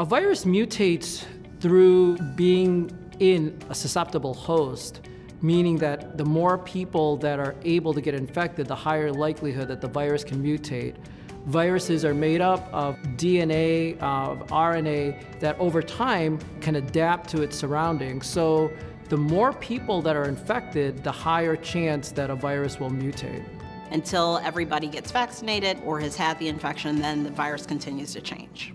A virus mutates through being in a susceptible host, meaning that the more people that are able to get infected, the higher likelihood that the virus can mutate. Viruses are made up of DNA, of RNA, that over time can adapt to its surroundings. So the more people that are infected, the higher chance that a virus will mutate. Until everybody gets vaccinated or has had the infection, then the virus continues to change.